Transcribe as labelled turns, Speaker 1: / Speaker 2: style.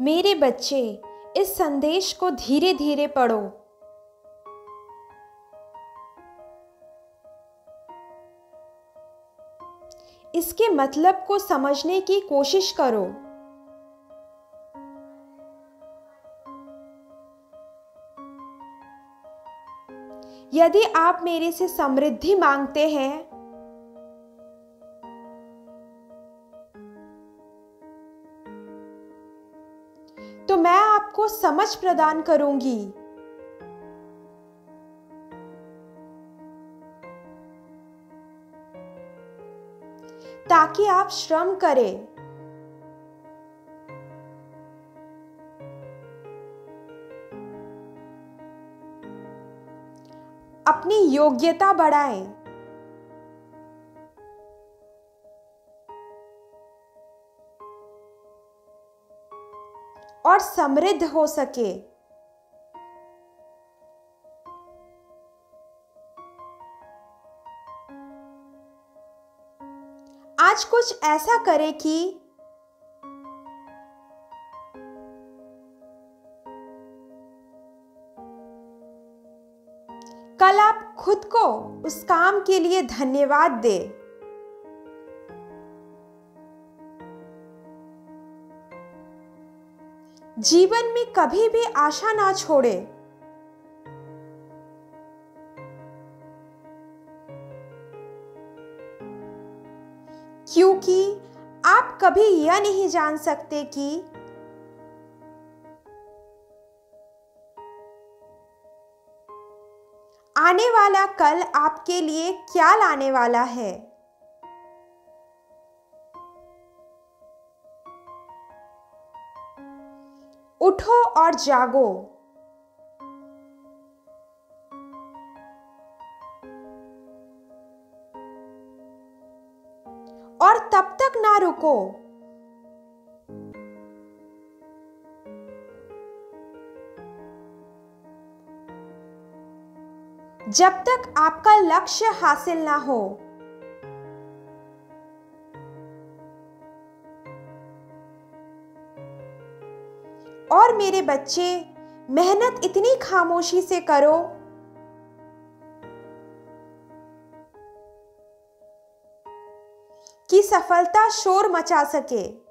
Speaker 1: मेरे बच्चे, इस संदेश को धीरे धीरे पढ़ो। इसके मतलब को समझने की कोशिश करो। यदि आप मेरे से समृद्धि मांगते हैं तो मैं आपको समझ प्रदान करूँगी। ताकि आप श्रम करें। अपनी योग्यता बढ़ाएँ। और समृद्ध हो सके। आज कुछ ऐसा करें कि कल आप खुद को उस काम के लिए धन्यवाद दे। जीवन में कभी भी आशा ना छोड़े। क्योंकि आप कभी यह नहीं जान सकते कि आने वाला कल आपके लिए क्या लाने वाला है। उठो और जागो। और तब तक ना रुको। जब तक आपका लक्ष्य हासिल ना हो। और मेरे बच्चे मेहनत इतनी खामोशी से करो। कि सफलता शोर मचा सके।